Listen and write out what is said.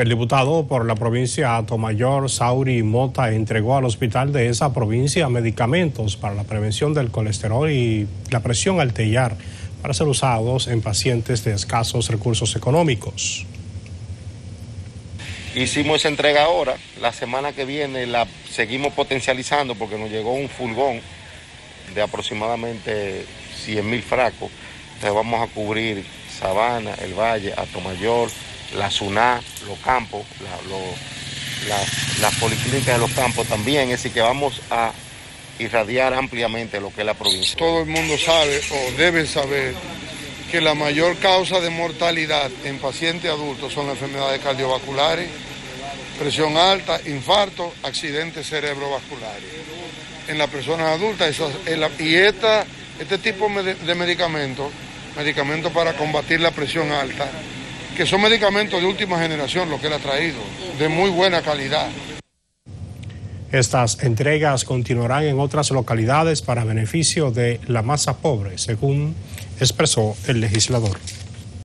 El diputado por la provincia Atomayor, Sauri Mota, entregó al hospital de esa provincia medicamentos para la prevención del colesterol y la presión arterial para ser usados en pacientes de escasos recursos económicos. Hicimos esa entrega ahora, la semana que viene la seguimos potencializando porque nos llegó un furgón de aproximadamente 100 mil fracos. Entonces vamos a cubrir Sabana, El Valle, Atomayor, la SUNA, los campos, las policlínicas de los campos también, es decir, que vamos a irradiar ampliamente lo que es la provincia. Todo el mundo sabe o debe saber que la mayor causa de mortalidad en pacientes adultos son las enfermedades cardiovasculares, presión alta, infarto, accidentes cerebrovasculares. En las personas adultas y esta, este tipo de medicamentos, medicamentos para combatir la presión alta, que son medicamentos de última generación, lo que él ha traído, de muy buena calidad. Estas entregas continuarán en otras localidades para beneficio de la masa pobre, según expresó el legislador.